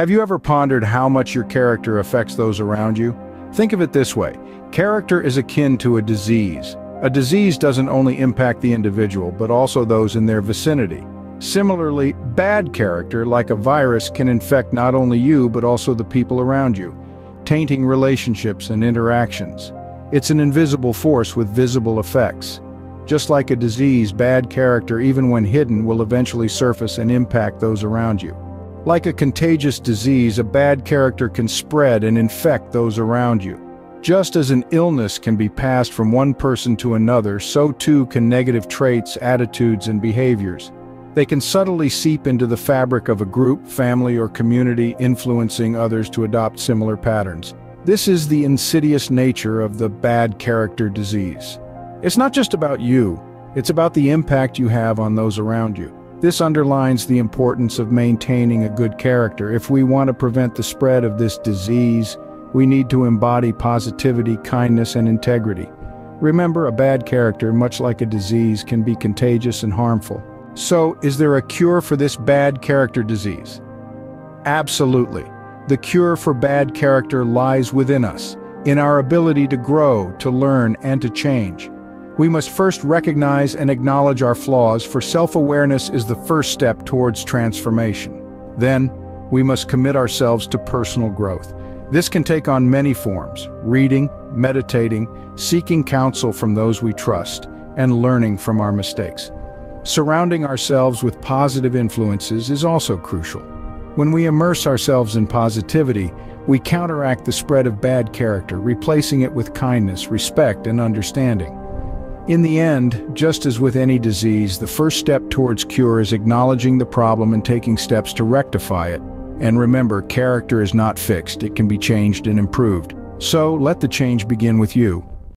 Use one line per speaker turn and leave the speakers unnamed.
Have you ever pondered how much your character affects those around you? Think of it this way. Character is akin to a disease. A disease doesn't only impact the individual, but also those in their vicinity. Similarly, bad character, like a virus, can infect not only you, but also the people around you, tainting relationships and interactions. It's an invisible force with visible effects. Just like a disease, bad character, even when hidden, will eventually surface and impact those around you. Like a contagious disease, a bad character can spread and infect those around you. Just as an illness can be passed from one person to another, so too can negative traits, attitudes, and behaviors. They can subtly seep into the fabric of a group, family, or community, influencing others to adopt similar patterns. This is the insidious nature of the bad character disease. It's not just about you, it's about the impact you have on those around you. This underlines the importance of maintaining a good character. If we want to prevent the spread of this disease, we need to embody positivity, kindness, and integrity. Remember, a bad character, much like a disease, can be contagious and harmful. So, is there a cure for this bad character disease? Absolutely. The cure for bad character lies within us, in our ability to grow, to learn, and to change. We must first recognize and acknowledge our flaws, for self-awareness is the first step towards transformation. Then, we must commit ourselves to personal growth. This can take on many forms, reading, meditating, seeking counsel from those we trust, and learning from our mistakes. Surrounding ourselves with positive influences is also crucial. When we immerse ourselves in positivity, we counteract the spread of bad character, replacing it with kindness, respect, and understanding. In the end, just as with any disease, the first step towards cure is acknowledging the problem and taking steps to rectify it. And remember, character is not fixed, it can be changed and improved. So, let the change begin with you.